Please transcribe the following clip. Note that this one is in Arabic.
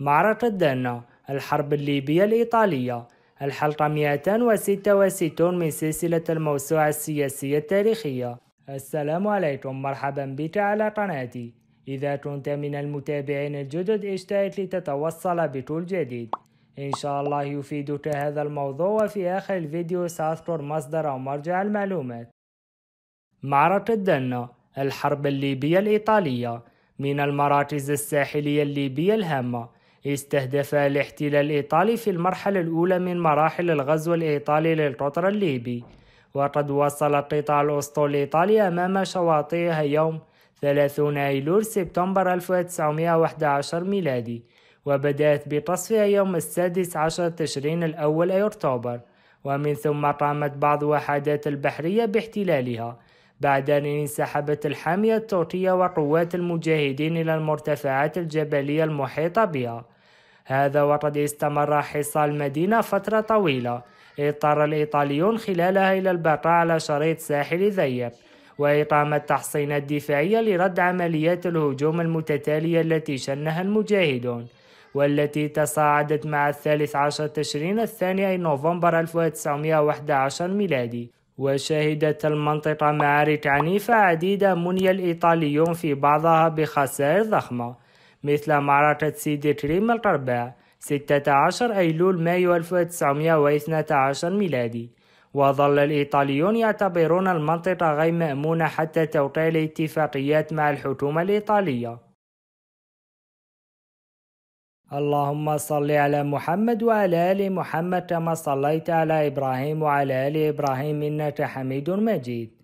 معركة دانا الحرب الليبية الإيطالية. الحلقة 266 من سلسلة الموسوعة السياسية التاريخية. السلام عليكم مرحبا بك على قناتي. إذا كنت من المتابعين الجدد اشترك لتتوصل بكل جديد. إن شاء الله يفيدك هذا الموضوع وفي آخر الفيديو سأذكر مصدر أو مرجع المعلومات. معركة دنا الحرب الليبية الإيطالية. من المراكز الساحلية الليبية الهامة. استهدف الاحتلال الإيطالي في المرحلة الأولى من مراحل الغزو الإيطالي للقطر الليبي وقد وصل القطاع الأسطول الإيطالي أمام شواطئها يوم 30 أيلول سبتمبر 1911 ميلادي وبدأت بقصفها يوم السادس عشر تشرين الأول أكتوبر. ومن ثم قامت بعض وحدات البحرية باحتلالها بعد أن انسحبت الحامية التركية وقوات المجاهدين إلى المرتفعات الجبلية المحيطة بها. هذا وقد استمر حصار المدينة فترة طويلة. اضطر الإيطاليون خلالها إلى البقاء على شريط ساحلي ضيق وإقامة تحصينات دفاعية لرد عمليات الهجوم المتتالية التي شنها المجاهدون والتي تصاعدت مع الثالث عشر تشرين الثاني أي نوفمبر 1911 ميلادي. وشهدت المنطقة معارك عنيفة عديدة مني الإيطاليون في بعضها بخسائر ضخمة. مثل معركة سيدي كريم القرباء 16 أيلول مايو 1912 ميلادي. وظل الإيطاليون يعتبرون المنطقة غير مأمونة حتى توقيع الاتفاقيات مع الحكومة الإيطالية. اللهم صل على محمد وعلى آل محمد كما صليت على إبراهيم وعلى آل إبراهيم إنك حميد مجيد.